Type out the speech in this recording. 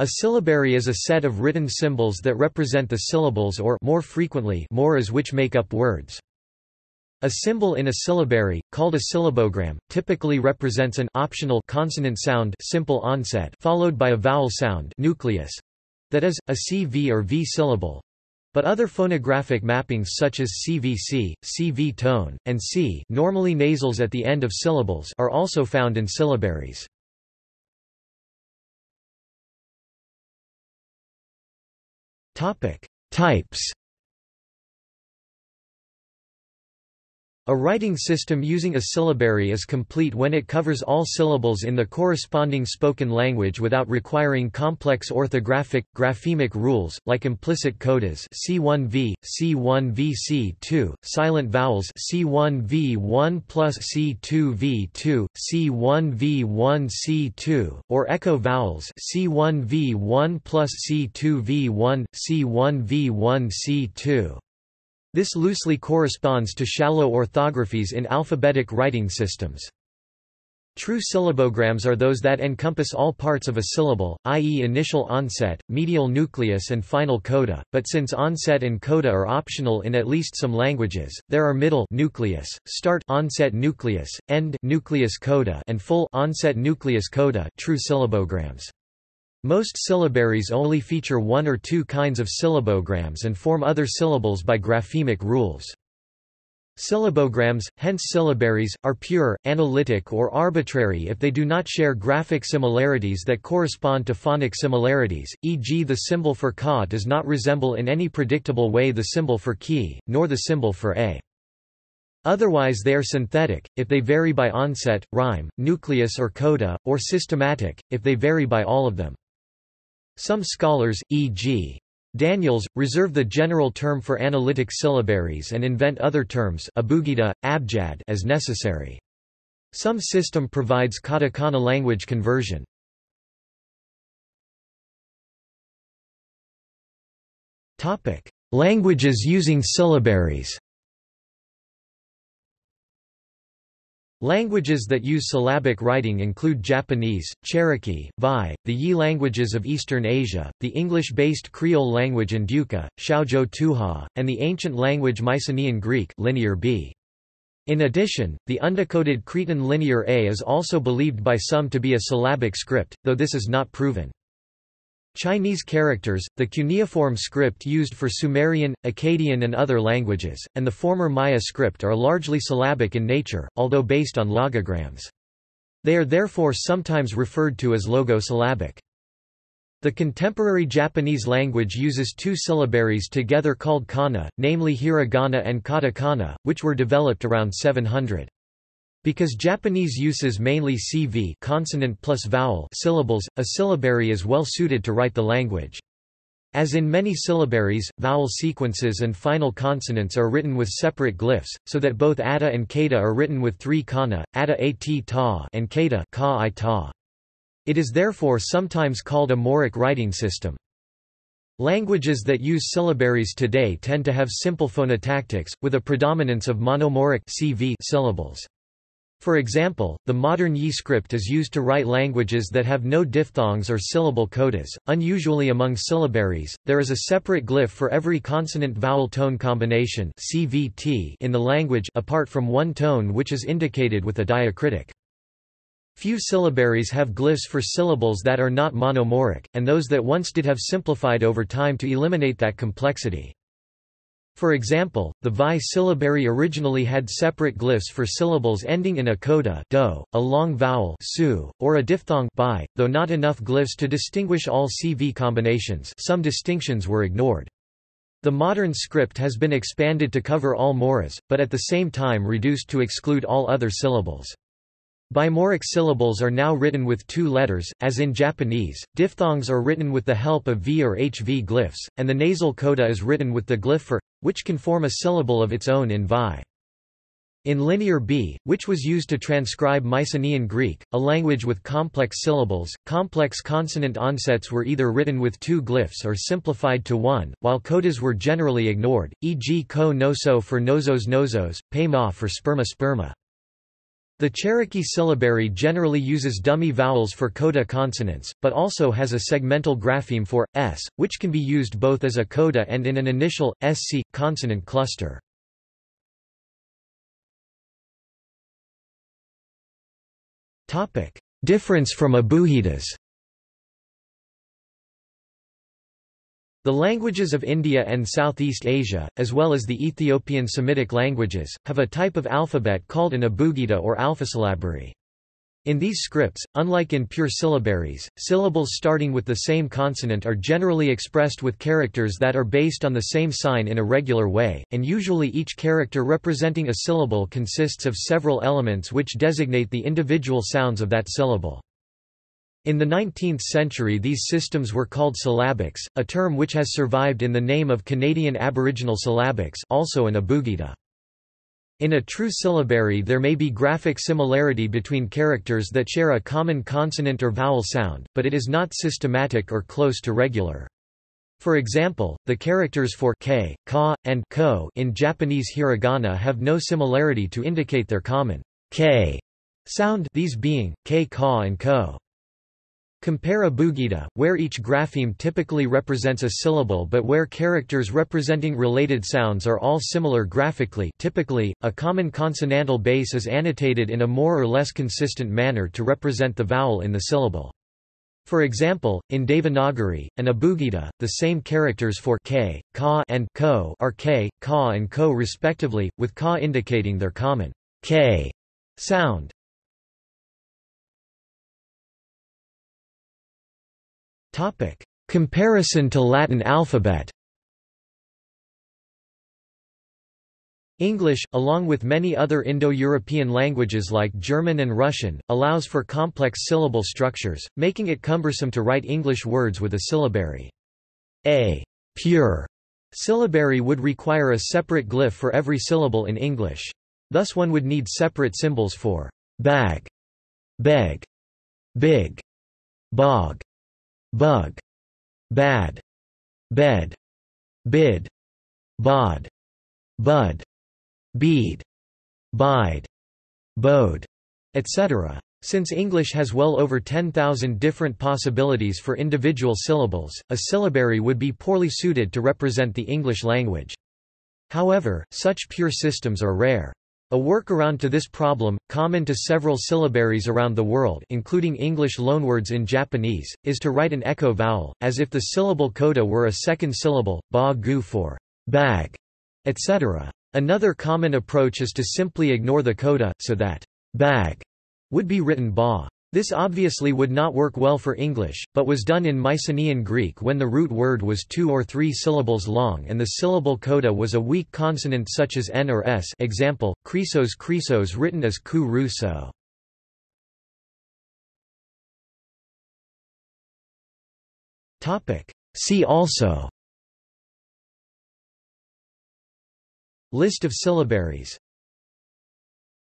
A syllabary is a set of written symbols that represent the syllables or more frequently moras which make up words. A symbol in a syllabary, called a syllabogram, typically represents an optional consonant sound simple onset followed by a vowel sound nucleus, that is, a CV or V syllable. But other phonographic mappings such as CVC, CV tone, and C normally nasals at the end of syllables are also found in syllabaries. Topic: Types. A writing system using a syllabary is complete when it covers all syllables in the corresponding spoken language without requiring complex orthographic, graphemic rules, like implicit codas C1V, C1V-C2, silent vowels C1V1 plus C2V2, C1V1-C2, or echo vowels C1V1 plus C2V1, C1V1-C2. This loosely corresponds to shallow orthographies in alphabetic writing systems. True syllabograms are those that encompass all parts of a syllable, i.e. initial onset, medial nucleus and final coda, but since onset and coda are optional in at least some languages, there are middle nucleus, start onset nucleus, end nucleus coda and full onset nucleus coda true syllabograms. Most syllabaries only feature one or two kinds of syllabograms and form other syllables by graphemic rules. Syllabograms, hence syllabaries, are pure, analytic or arbitrary if they do not share graphic similarities that correspond to phonic similarities, e.g. the symbol for ka does not resemble in any predictable way the symbol for ki, nor the symbol for a. Otherwise they are synthetic, if they vary by onset, rhyme, nucleus or coda, or systematic, if they vary by all of them. Some scholars, e.g. Daniels, reserve the general term for analytic syllabaries and invent other terms abugida, abjad as necessary. Some system provides katakana language conversion. Languages using syllabaries Languages that use syllabic writing include Japanese, Cherokee, Vai, the Yi languages of Eastern Asia, the English-based Creole language Ndyuka, Xiaozhou Tuhua, and the ancient language Mycenaean Greek linear B. In addition, the undecoded Cretan linear A is also believed by some to be a syllabic script, though this is not proven. Chinese characters, the cuneiform script used for Sumerian, Akkadian and other languages, and the former Maya script are largely syllabic in nature, although based on logograms. They are therefore sometimes referred to as logosyllabic. The contemporary Japanese language uses two syllabaries together called kana, namely hiragana and katakana, which were developed around 700. Because Japanese uses mainly CV consonant plus vowel syllables, a syllabary is well suited to write the language. As in many syllabaries, vowel sequences and final consonants are written with separate glyphs, so that both ada and kata are written with three kana, ada at ta and kata ka i ta. It is therefore sometimes called a moric writing system. Languages that use syllabaries today tend to have simple phonotactics, with a predominance of monomoric CV syllables. For example, the modern Yi script is used to write languages that have no diphthongs or syllable codas. Unusually among syllabaries, there is a separate glyph for every consonant-vowel tone combination (CVT) in the language apart from one tone which is indicated with a diacritic. Few syllabaries have glyphs for syllables that are not monomoric, and those that once did have simplified over time to eliminate that complexity. For example, the Vai syllabary originally had separate glyphs for syllables ending in a coda do, a long vowel su, or a diphthong bi, though not enough glyphs to distinguish all CV combinations some distinctions were ignored. The modern script has been expanded to cover all moras, but at the same time reduced to exclude all other syllables. Bimoric syllables are now written with two letters, as in Japanese, diphthongs are written with the help of V or HV glyphs, and the nasal coda is written with the glyph for, which can form a syllable of its own in Vai. In Linear B, which was used to transcribe Mycenaean Greek, a language with complex syllables, complex consonant onsets were either written with two glyphs or simplified to one, while codas were generally ignored, e.g. ko no so for Knossos, pe ma for sperma sperma. The Cherokee syllabary generally uses dummy vowels for coda consonants, but also has a segmental grapheme for s, which can be used both as a coda and in an initial sc consonant cluster. Topic: Difference from Abugidas. The languages of India and Southeast Asia, as well as the Ethiopian Semitic languages, have a type of alphabet called an abugida or alphasyllabary. In these scripts, unlike in pure syllabaries, syllables starting with the same consonant are generally expressed with characters that are based on the same sign in a regular way, and usually each character representing a syllable consists of several elements which designate the individual sounds of that syllable. In the 19th century these systems were called syllabics, a term which has survived in the name of Canadian Aboriginal syllabics also an abugida. In a true syllabary there may be graphic similarity between characters that share a common consonant or vowel sound, but it is not systematic or close to regular. For example, the characters for k, ka, and ko in Japanese hiragana have no similarity to indicate their common k sound these being, k ka and ko. Compare abugida, where each grapheme typically represents a syllable but where characters representing related sounds are all similar graphically typically, a common consonantal base is annotated in a more or less consistent manner to represent the vowel in the syllable. For example, in Devanagari, and abugida, the same characters for k, ka and ko are k, ka and ko respectively, with ka indicating their common k sound. Topic: Comparison to Latin alphabet. English, along with many other Indo-European languages like German and Russian, allows for complex syllable structures, making it cumbersome to write English words with a syllabary. A pure syllabary would require a separate glyph for every syllable in English. Thus one would need separate symbols for bag, beg, big, bog, bug, bad, bed, bid, bod, bud, bead, bide, bode, etc. Since English has well over 10,000 different possibilities for individual syllables, a syllabary would be poorly suited to represent the English language. However, such pure systems are rare. A workaround to this problem, common to several syllabaries around the world including English loanwords in Japanese, is to write an echo vowel, as if the syllable coda were a second syllable, ba gu for bag, etc. Another common approach is to simply ignore the coda, so that bag would be written ba. This obviously would not work well for English, but was done in Mycenaean Greek when the root word was two or three syllables long and the syllable coda was a weak consonant such as n or s example, chrysos chrysos written as ku ru so. See also. List of syllabaries